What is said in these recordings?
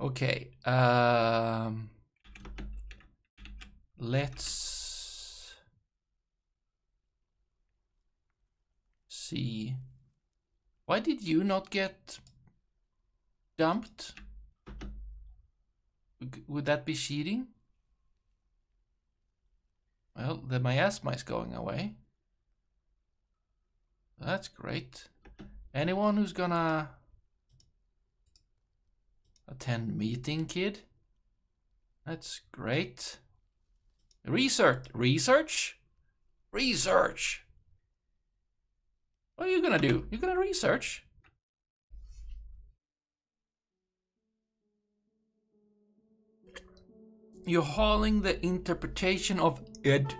Okay. Um, let's see. Why did you not get dumped? Would that be cheating? Well, the miasma is going away. That's great. Anyone who's gonna attend meeting, kid? That's great. Research, research, research. What are you gonna do? You're gonna research. You're hauling the interpretation of Ed.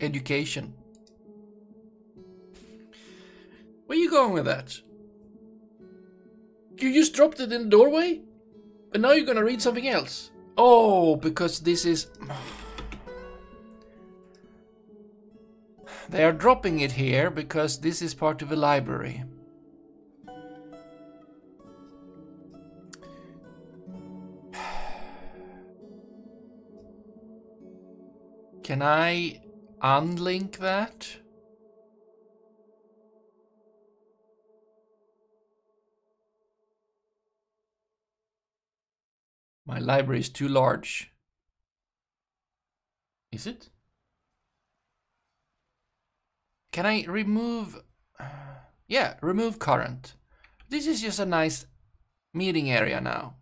Education. Where you going with that? You just dropped it in the doorway? And now you're gonna read something else? Oh, because this is... They are dropping it here because this is part of a library. Can I unlink that? My library is too large. Is it? Can I remove... Yeah, remove current. This is just a nice meeting area now.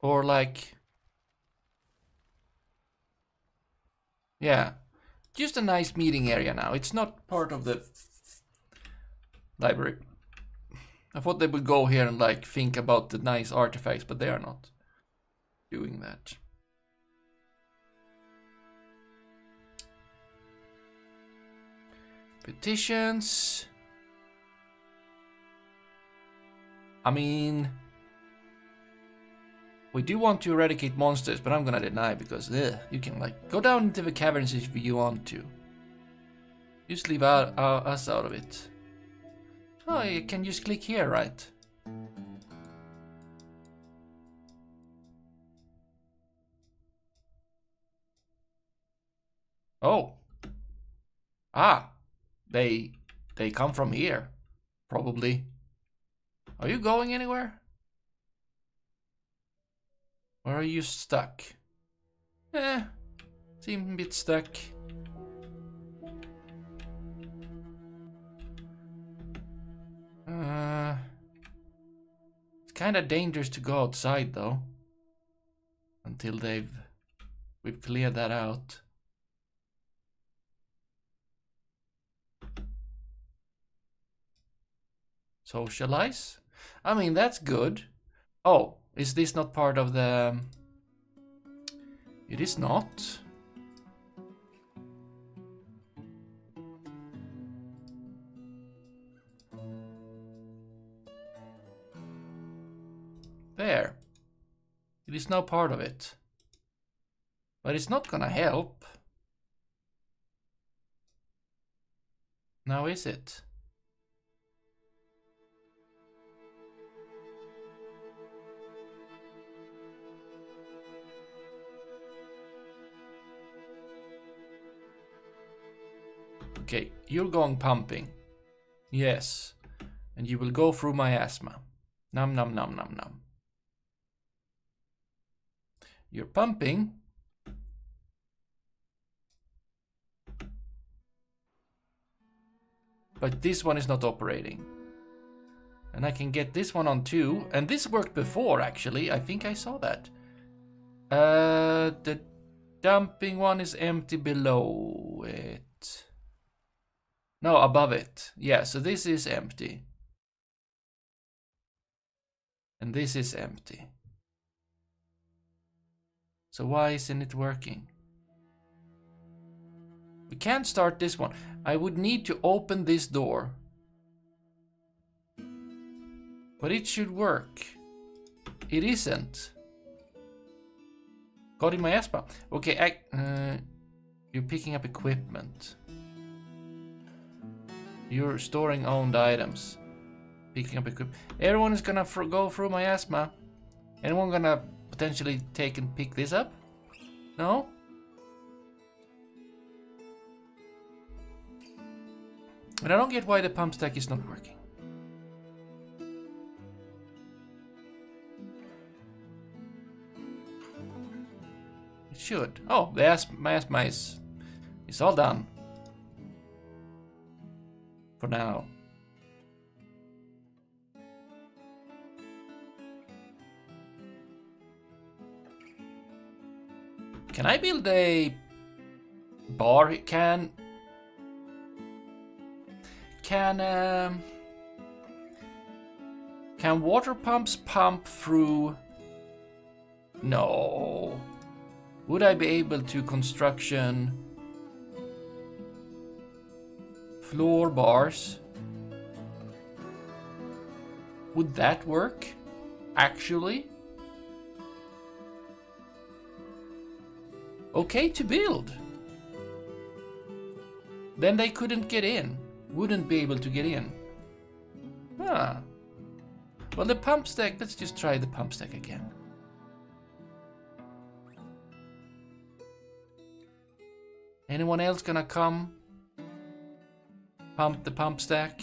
Or like... Yeah, just a nice meeting area now. It's not part of the library. I thought they would go here and like think about the nice artifacts, but they are not doing that. Petitions. I mean, we do want to eradicate monsters, but I'm gonna deny because ugh, you can like go down into the caverns if you want to. Just leave out, uh, us out of it. Oh, you can just click here, right? Oh. Ah. They they come from here. Probably. Are you going anywhere? Or are you stuck? Eh. Seem a bit stuck. Uh, it's kind of dangerous to go outside though. Until they've we've cleared that out. Socialize? I mean, that's good. Oh, is this not part of the... It is not. There. It is now part of it. But it's not gonna help. Now is it? Okay, you're going pumping. Yes. And you will go through miasma. Num num num num num. You're pumping. But this one is not operating. And I can get this one on too. And this worked before, actually. I think I saw that. Uh, the dumping one is empty below it. No, above it. Yeah, so this is empty. And this is empty. So why isn't it working? We can't start this one. I would need to open this door. But it should work. It isn't. Got in my Espa. Okay, I, uh, you're picking up equipment. You're storing owned items. Picking up equipment. Everyone is gonna go through miasma. Anyone gonna potentially take and pick this up? No? And I don't get why the pump stack is not working. It should. Oh, the asthma, miasma is, is all done. For now. Can I build a bar? Can can um, can water pumps pump through? No. Would I be able to construction floor bars? Would that work? Actually? Okay to build. Then they couldn't get in. Wouldn't be able to get in. Ah. Well, the pump stack, let's just try the pump stack again. Anyone else gonna come? Pump the pump stack?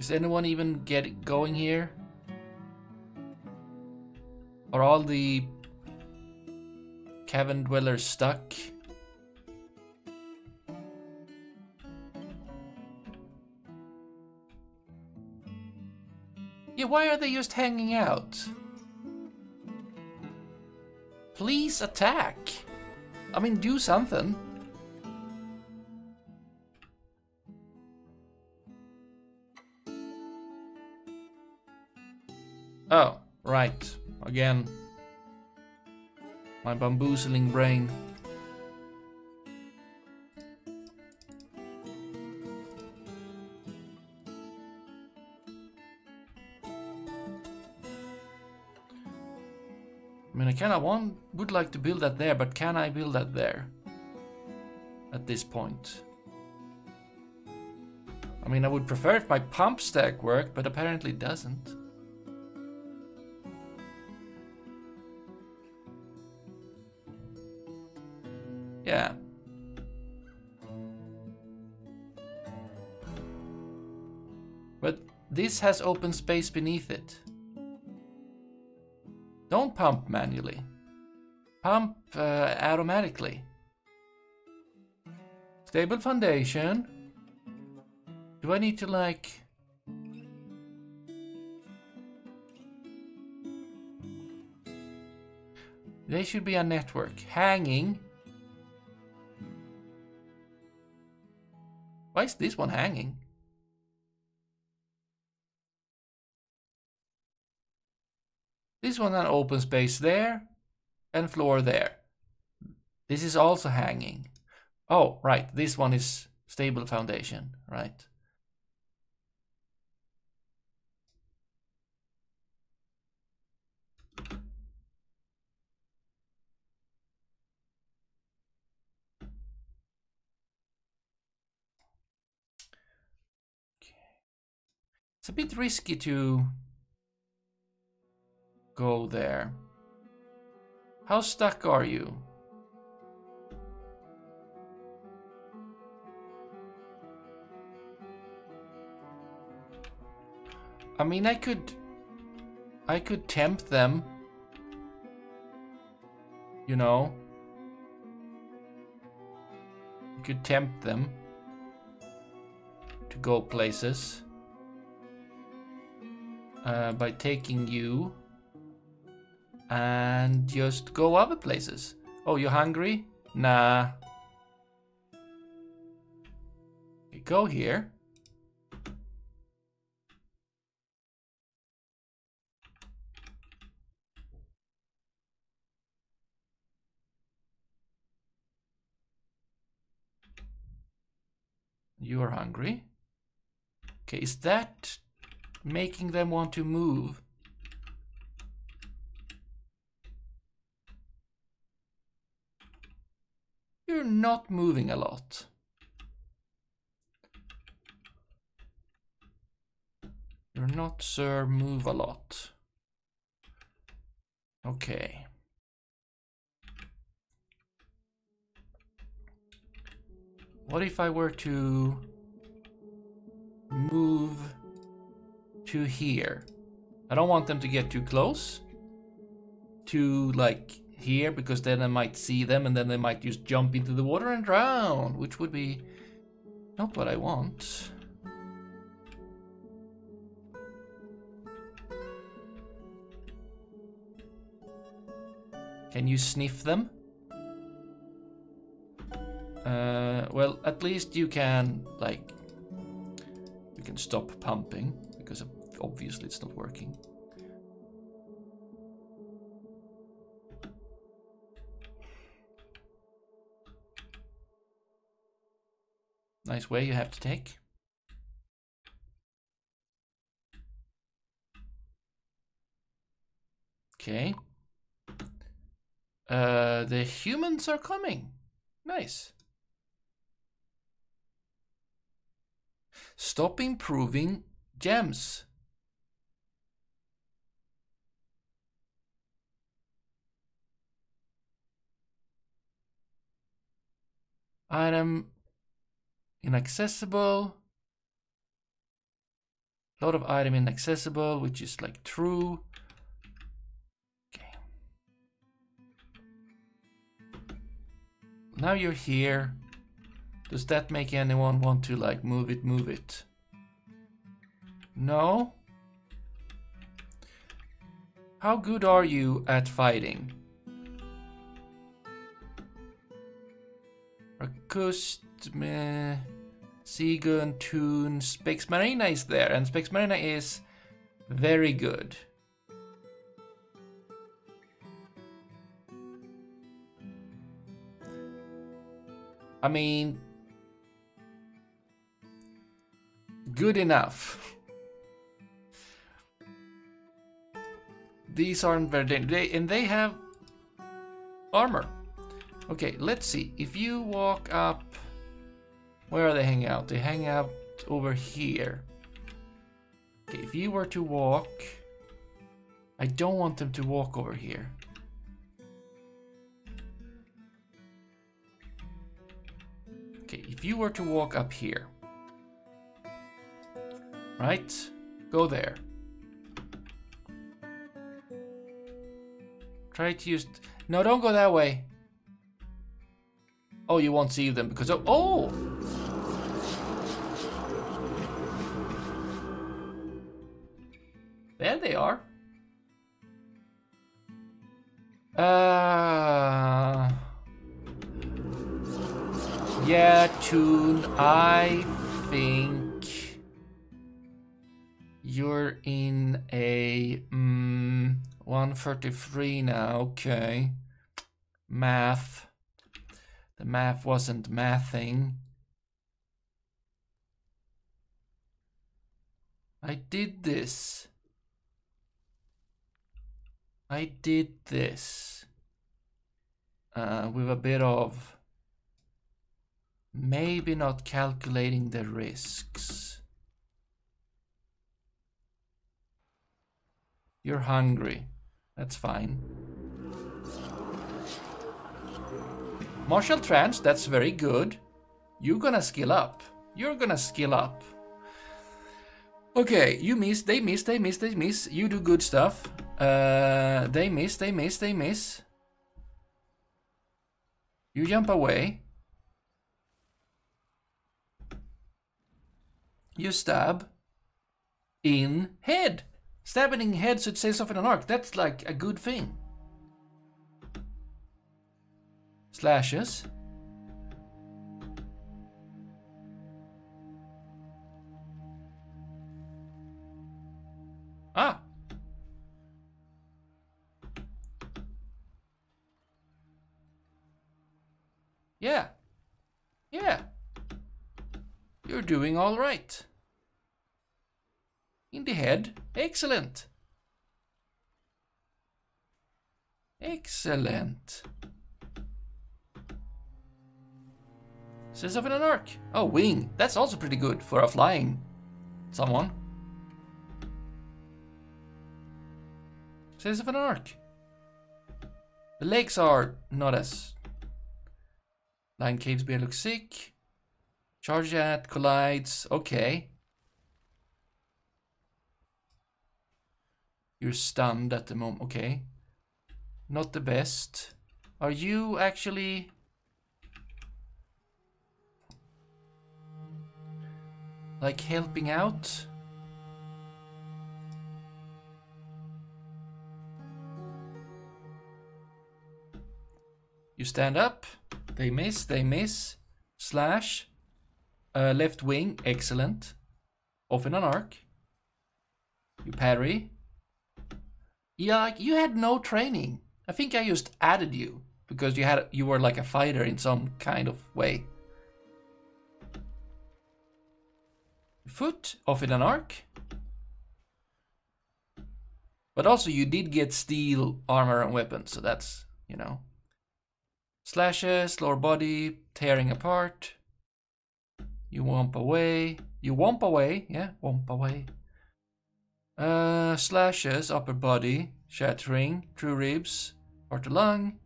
Is anyone even get going here? Are all the cavern dwellers stuck? Yeah, why are they just hanging out? Please attack. I mean, do something. Oh, right. Again. My bamboozling brain. I mean, I kinda want, would like to build that there, but can I build that there? At this point. I mean, I would prefer if my pump stack worked, but apparently it doesn't. Yeah. But this has open space beneath it. Don't pump manually. Pump uh, automatically. Stable foundation. Do I need to like... They should be a network. Hanging. Why is this one hanging? This one an open space there and floor there. This is also hanging. Oh, right. This one is stable foundation, right? It's a bit risky to go there. How stuck are you? I mean, I could... I could tempt them. You know? I could tempt them to go places uh, by taking you and just go other places. Oh, you're hungry? Nah. Go here. You are hungry. Okay, is that making them want to move. You're not moving a lot. You're not, sir, move a lot. Okay. What if I were to move to here? I don't want them to get too close to like here because then I might see them and then they might just jump into the water and drown, which would be not what I want. Can you sniff them? Uh, well, at least you can, like, you can stop pumping, because obviously it's not working. Nice way you have to take. Okay. Uh, the humans are coming. Nice. Stop improving gems. Item inaccessible. Lot of item inaccessible, which is like true. Okay. Now you're here. Does that make anyone want to like move it, move it? No? How good are you at fighting? Rakust, meh. Sigun, Toon, Specs Marina is there, and Specs Marina is very good. I mean, good enough. These aren't very dangerous, and they have armor. Okay, let's see. If you walk up, where are they hanging out? They hang out over here. Okay, if you were to walk, I don't want them to walk over here. Okay, if you were to walk up here, right? Go there. Try to use... No, don't go that way. Oh, you won't see them because of... Oh! There they are. Uh... Yeah, Tune, I think you're in a mm, 133 now. Okay. Math. The math wasn't mathing. I did this. I did this. Uh, with a bit of maybe not calculating the risks. You're hungry. That's fine. Martial trance, that's very good. You're gonna skill up. You're gonna skill up. Okay, you miss, they miss, they miss, they miss. You do good stuff. Uh, they miss, they miss, they miss. You jump away. You stab in head. Stabbing in head so it says off in an arc. That's like a good thing. Slashes. Ah! Yeah. Yeah. You're doing all right. In the head. Excellent. Excellent. Says of an arc. Oh, wing. That's also pretty good for a flying someone. Says of an arc. The legs are not as... Line caves bear looks sick. Charge at, collides, okay. You're stunned at the moment, okay. Not the best. Are you actually... Like helping out? You stand up. They miss, they miss. Slash. Uh, left wing, excellent. Off in an arc. You parry. Yeah, like you had no training. I think I just added you because you had you were like a fighter in some kind of way. Foot off in an arc. But also you did get steel armor and weapons, so that's, you know. Slashes, lower body, tearing apart. You womp away. You womp away. Yeah, womp away. Uh, slashes, upper body, shattering, true ribs, part of lung.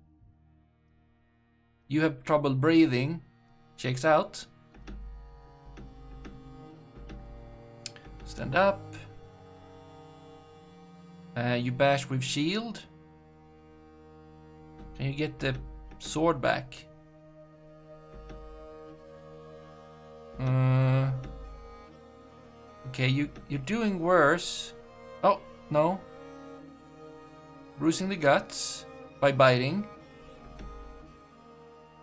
You have trouble breathing. Checks out. Stand up. Uh, you bash with shield. Can you get the sword back. Uh, okay, you you're doing worse. Oh no. Bruising the guts by biting.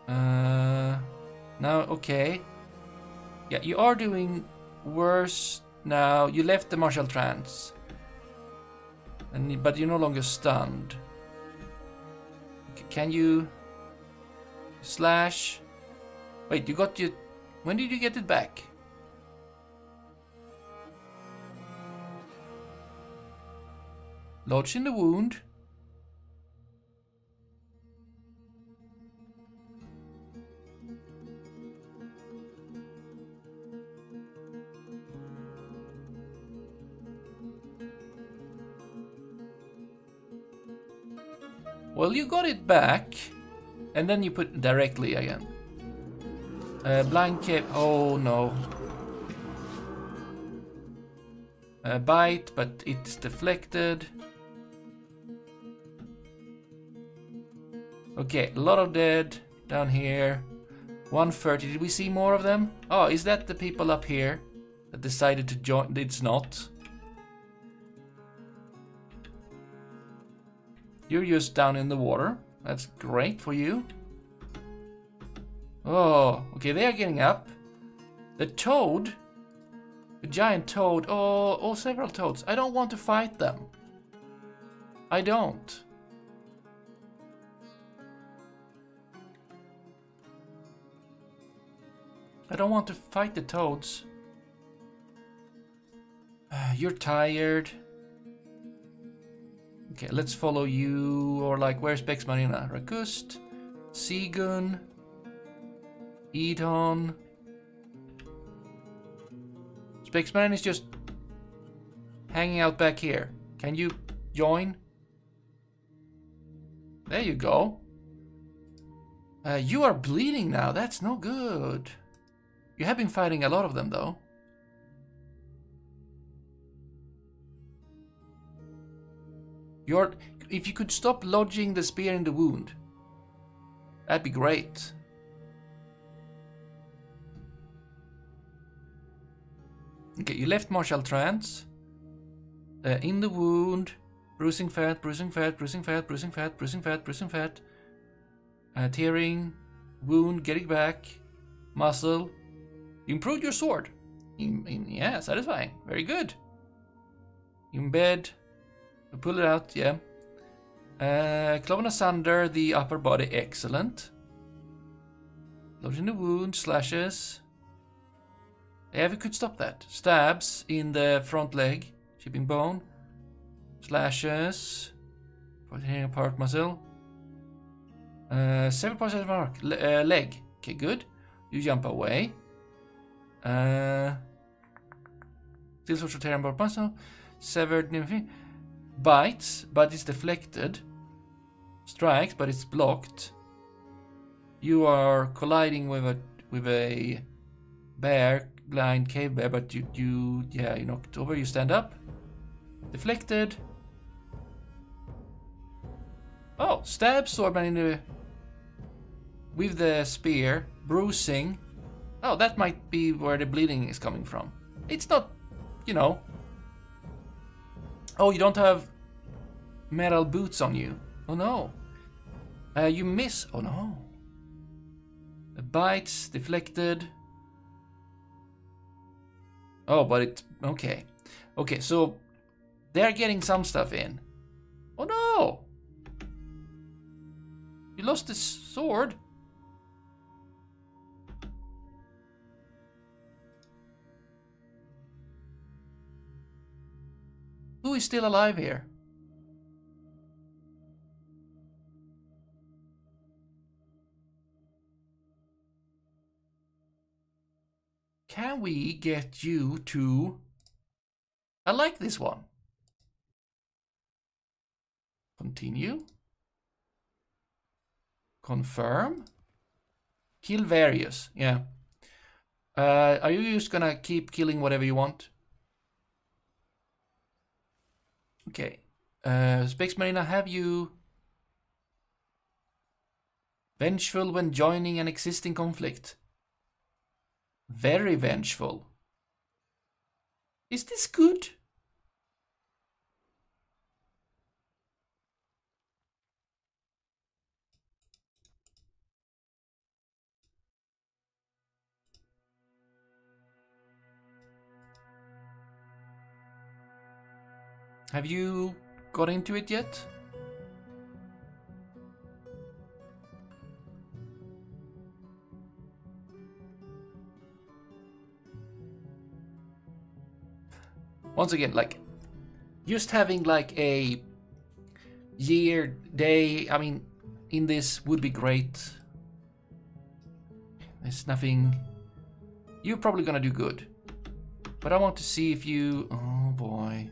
Uh, now okay. Yeah, you are doing worse now. You left the martial trance, and but you're no longer stunned. Can you? slash. Wait, you got your. When did you get it back? Lodge in the wound. Well, you got it back. And then you put directly again. Uh, blanket, oh no. A bite, but it's deflected. Okay, a lot of dead down here. 130, did we see more of them? Oh, is that the people up here that decided to join? It's not. You're just down in the water. That's great for you. Oh, okay, they are getting up. The toad, the giant toad, oh, oh, several toads. I don't want to fight them. I don't. I don't want to fight the toads. You're tired. Okay, let's follow you. Or like, where's Bex Marina? Rakust, Sigun, Edon. Spexman is just hanging out back here. Can you join? There you go. Uh, you are bleeding now. That's no good. You have been fighting a lot of them, though. You're, if you could stop lodging the spear in the wound, that'd be great. Okay, you left martial trance. Uh, in the wound, bruising fat, bruising fat, bruising fat, bruising fat, bruising fat, bruising fat. Uh, tearing, wound, getting back, muscle. You improved your sword. In, in, yeah, satisfying. Very good. In bed, Pull it out, yeah. Uh, cloven asunder, the upper body, excellent. Lodging the wound, slashes. Yeah, we could stop that. Stabs in the front leg, chipping bone. Slashes. Tearing apart muscle. Uh, seven parts of mark. Le uh, leg. Okay, good. You jump away. Uh, still social terrain bar puzzle. Severed. Bites, but it's deflected. Strikes, but it's blocked. You are colliding with a with a bear, blind cave bear, but you you yeah you knocked over. You stand up. Deflected. Oh, stab swordman in the with the spear, bruising. Oh, that might be where the bleeding is coming from. It's not, you know. Oh, you don't have metal boots on you. Oh no. Uh, you miss. Oh no. The bites deflected. Oh, but it. Okay. Okay, so they're getting some stuff in. Oh no! You lost the sword? Who is still alive here? Can we get you to... I like this one. Continue. Confirm. Kill various. Yeah. Uh, are you just gonna keep killing whatever you want? Okay. Uh, Specs Marina, have you... Vengeful when joining an existing conflict. Very vengeful. Is this good? Have you got into it yet? Once again, like, just having like a year, day, I mean, in this would be great. There's nothing... You're probably gonna do good. But I want to see if you... Oh boy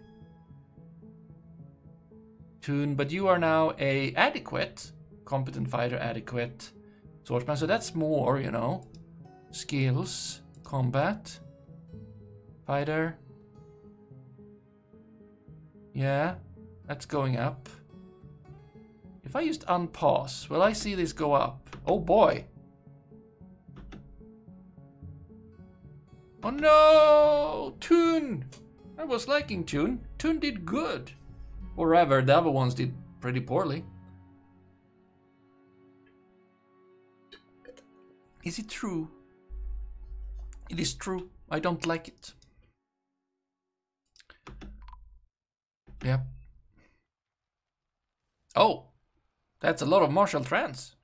tune, but you are now a adequate, competent fighter, adequate swordsman. So that's more, you know. Skills, combat, fighter. Yeah, that's going up. If I used unpause, will I see this go up? Oh boy. Oh no! Tune! I was liking Tune. Tune did good. Or the other ones did pretty poorly. Is it true? It is true. I don't like it. Yep. Oh, that's a lot of martial trance.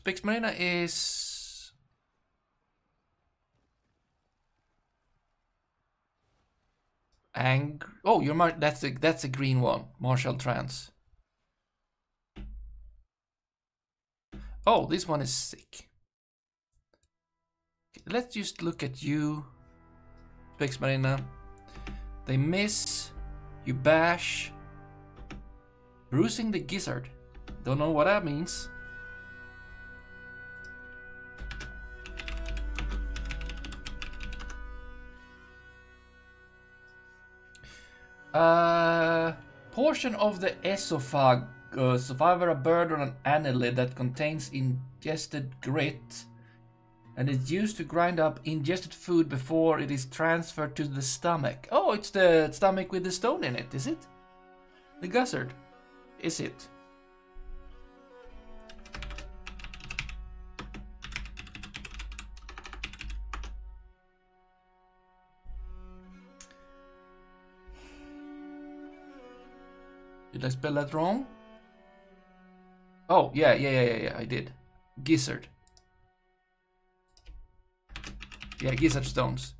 Spix Marina is Ang oh, you're mar that's a that's a green one. Martial trance. Oh, this one is sick. Let's just look at you, Specs Marina. They miss. You bash. Bruising the gizzard. Don't know what that means. Uh, portion of the esophagus of either a bird or an annelid that contains ingested grit and is used to grind up ingested food before it is transferred to the stomach. Oh, it's the stomach with the stone in it, is it? The gizzard. Is it? I spell that wrong? Oh, yeah, yeah, yeah, yeah, yeah, I did. Gizzard. Yeah, gizzard stones.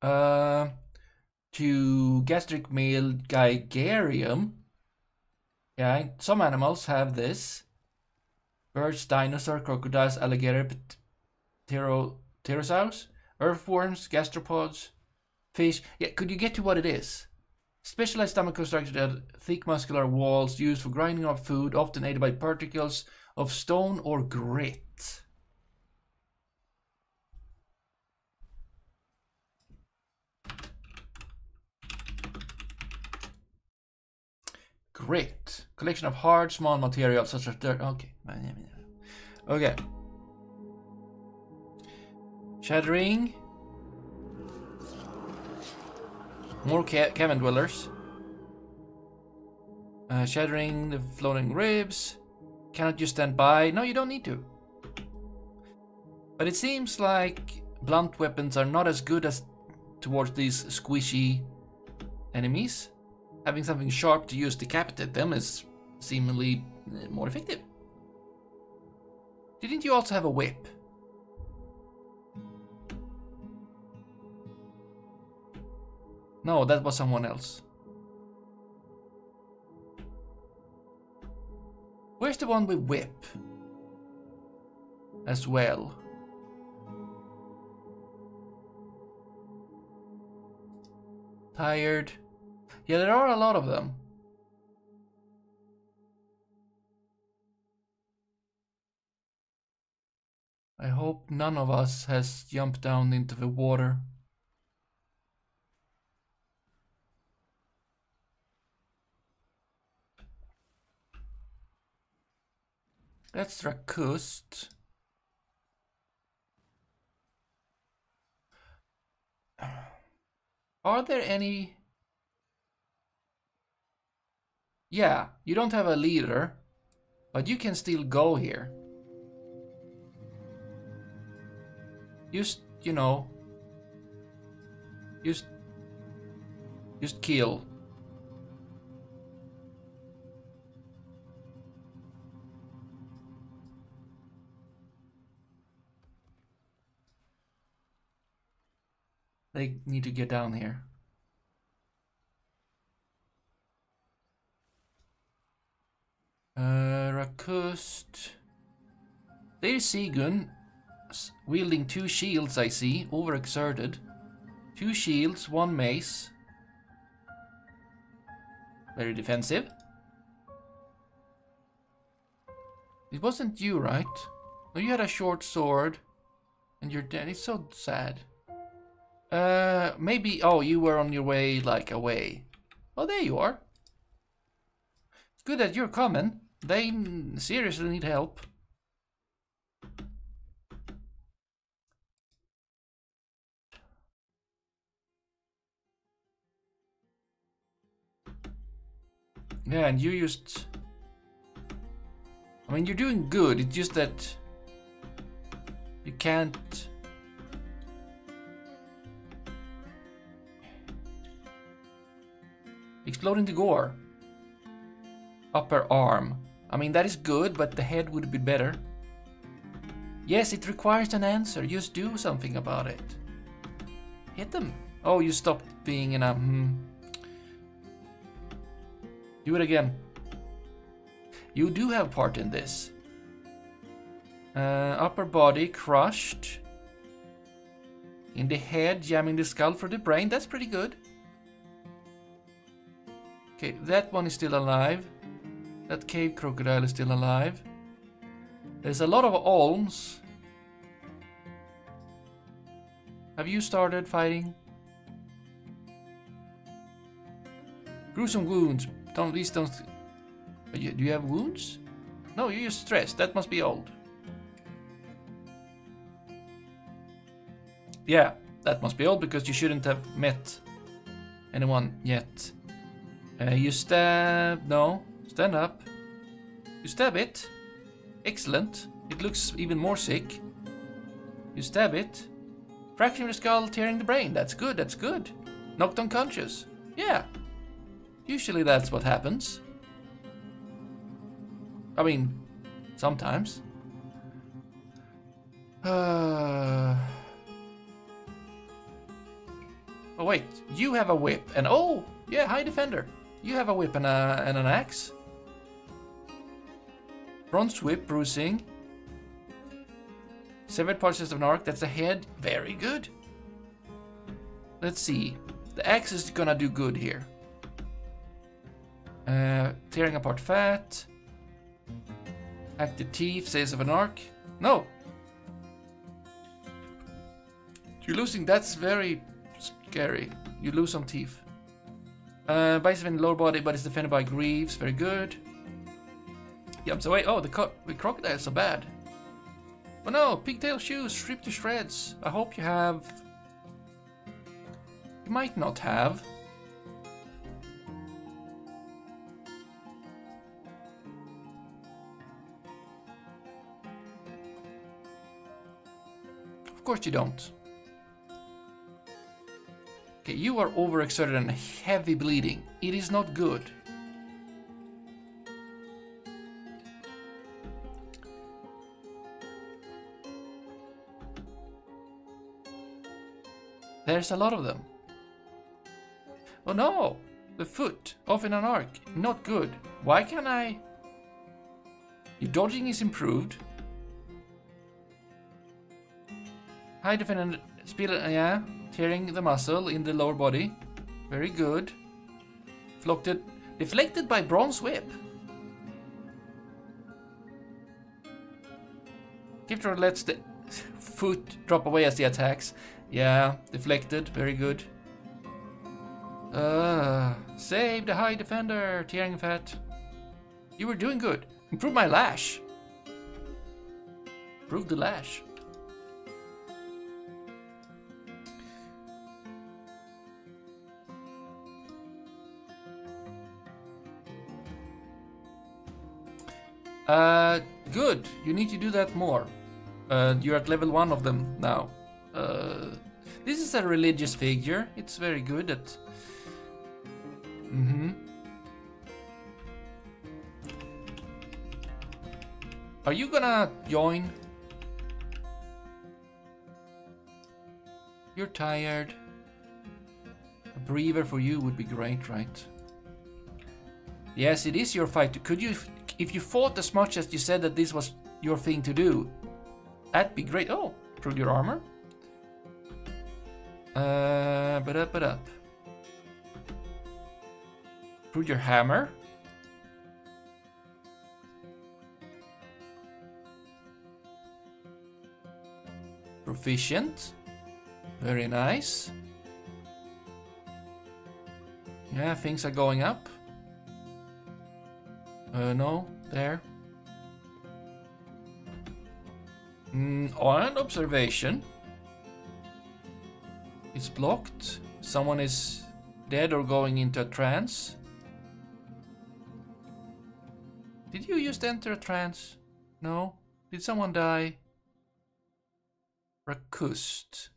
Uh, to gastric mill gigerium, Yeah, some animals have this. Birds, dinosaur, crocodiles, alligator, pterosaurs, earthworms, gastropods, fish. Yeah, could you get to what it is? Specialized stomach constructed that thick muscular walls used for grinding up food, often aided by particles of stone or grit. Grit. Collection of hard, small materials such as dirt. Okay. Okay. Shattering. More ca cavern dwellers. Uh, shattering the floating ribs. Cannot you stand by? No, you don't need to. But it seems like blunt weapons are not as good as towards these squishy enemies. Having something sharp to use to decapitate them is seemingly uh, more effective. Didn't you also have a whip? No, that was someone else. Where's the one with whip? As well. Tired. Yeah, there are a lot of them. I hope none of us has jumped down into the water. That's Rakust. Are there any... Yeah, you don't have a leader, but you can still go here. Just, you know, just, just kill. They need to get down here. Uh, Rakust. There's Sigun, wielding two shields, I see, overexerted. Two shields, one mace. Very defensive. It wasn't you, right? No, you had a short sword. And you're dead. It's so sad. Uh, maybe... Oh, you were on your way, like, away. Oh, there you are. Good that you're coming. They seriously need help. Yeah, and you just... I mean, you're doing good. It's just that... You can't... Exploding the gore. Upper arm. I mean, that is good, but the head would be better. Yes, it requires an answer. Just do something about it. Hit them. Oh, you stopped being in a... Hmm. Do it again. You do have part in this. Uh, upper body crushed. In the head, jamming the skull for the brain. That's pretty good. Okay, that one is still alive. That cave crocodile is still alive. There's a lot of alms. Have you started fighting? Gruesome wounds. Don't these don't. Do you have wounds? No, you're stressed. That must be old. Yeah, that must be old because you shouldn't have met anyone yet. Uh, you stab... No. Stand up. You stab it. Excellent. It looks even more sick. You stab it. Fracturing the skull, tearing the brain. That's good, that's good. Knocked unconscious. Yeah. Usually that's what happens. I mean, sometimes. Uh... Oh wait, you have a whip and oh, yeah, high defender. You have a whip and, a, and an axe. Bronze whip, bruising. Severed parts of an arc, that's a head. Very good. Let's see. The axe is gonna do good here. Uh, tearing apart fat. Active teeth, says of an arc. No! You're losing, that's very scary. You lose some teeth. Uh, Bison in lower body, but it's defended by Greaves. Very good. Yep. So wait. Oh, the, co the crocodiles are bad. Oh no, pigtail shoes, ripped to shreds. I hope you have... You might not have. Of course you don't. Okay, you are overexerted and heavy bleeding. It is not good. There's a lot of them. Oh no! The foot, off in an arc. Not good. Why can't I... Your dodging is improved. High defender speed, yeah. Tearing the muscle in the lower body. Very good. Deflected, deflected by bronze whip. Gifter lets the foot drop away as he attacks. Yeah, deflected. Very good. Uh, save the high defender, tearing fat. You were doing good. Improve my lash. Improve the lash. Uh, good. You need to do that more. Uh, you're at level one of them now. Uh, this is a religious figure. It's very good at. Mm-hmm. Are you gonna join? You're tired. A breather for you would be great, right? Yes, it is your fight. Could you, if you fought as much as you said that this was your thing to do, that'd be great. Oh, improve your armor. Uh, but up, but up. Improve your hammer. Proficient. Very nice. Yeah, things are going up. Uh, no, there. Mm, on observation. It's blocked. Someone is dead or going into a trance. Did you just enter a trance? No? Did someone die? Rakust.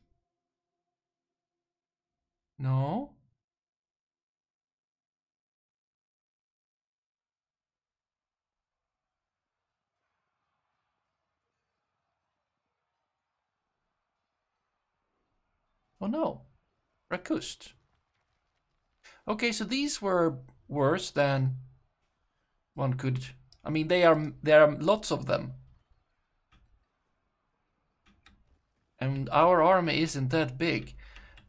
No? Oh no, Rakust. Okay, so these were worse than one could. I mean, they are there are lots of them, and our army isn't that big.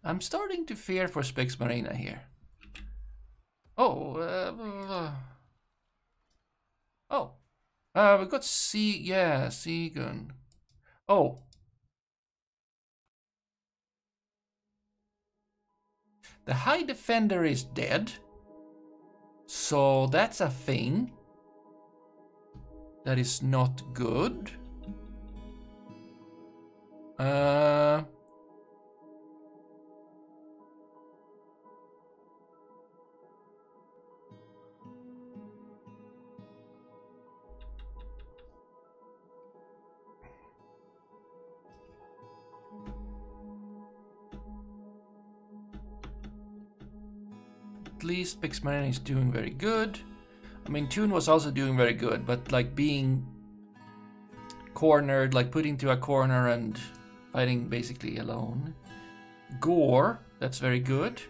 I'm starting to fear for Specs Marina here. Oh, uh, oh, uh, we got C. Yeah, Seagun. Oh, The High Defender is dead. So that's a thing. That is not good. Uh... least Pixman is doing very good. I mean, Toon was also doing very good, but like being cornered, like put into a corner and fighting basically alone. Gore, that's very good.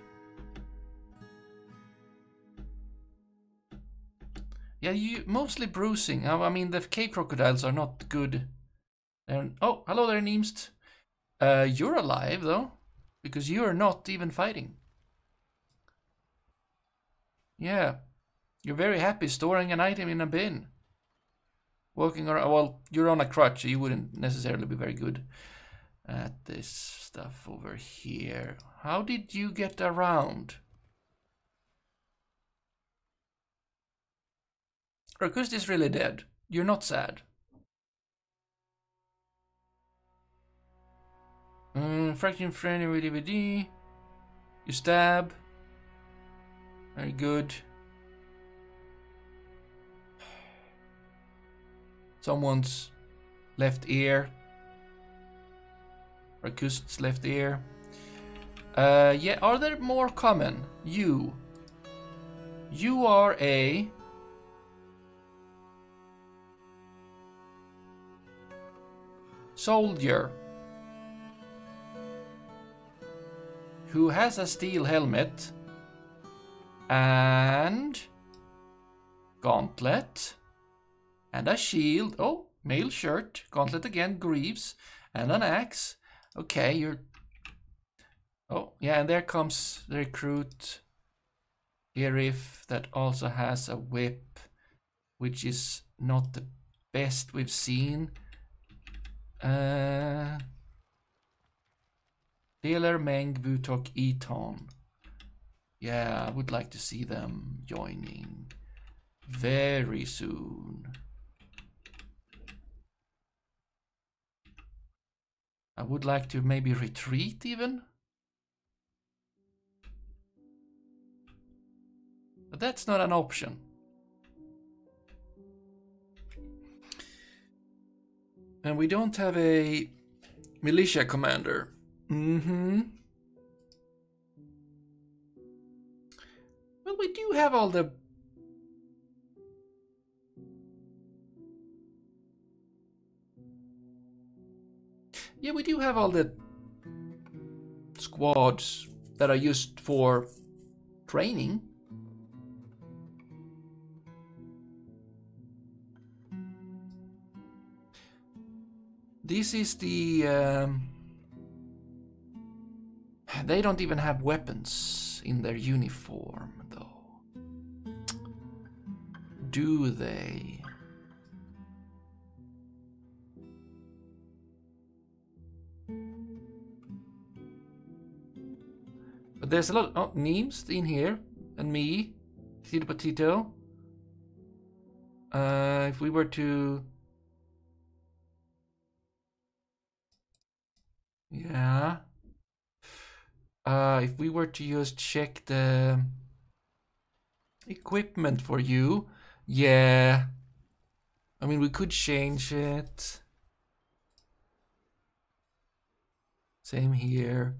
Yeah, you mostly bruising. I mean, the cave crocodiles are not good. Oh, hello there, Neemst. Uh, you're alive, though, because you're not even fighting. Yeah, you're very happy storing an item in a bin. Walking around, well, you're on a crutch, so you wouldn't necessarily be very good at this stuff over here. How did you get around? Ragust is really dead. You're not sad. Mm, fraction friend with DVD. You stab. Very good. Someone's left ear. Ragust's left ear. Uh, yeah, are there more common? You. You are a soldier who has a steel helmet and gauntlet and a shield. Oh, mail shirt, gauntlet again, greaves, and an axe. Okay, you're. Oh, yeah, and there comes the recruit Irif that also has a whip, which is not the best we've seen. Uh, Dealer Meng Vutok Eton. Yeah, I would like to see them joining very soon. I would like to maybe retreat even. But that's not an option. And we don't have a militia commander. Mm-hmm. Well, we do have all the... Yeah, we do have all the squads that are used for training. This is the... Um, they don't even have weapons in their uniform, though. Do they? But there's a lot. Oh, Neems in here, and me, Tito Potato. Uh, if we were to Yeah. Uh, if we were to just check the equipment for you, yeah. I mean, we could change it. Same here.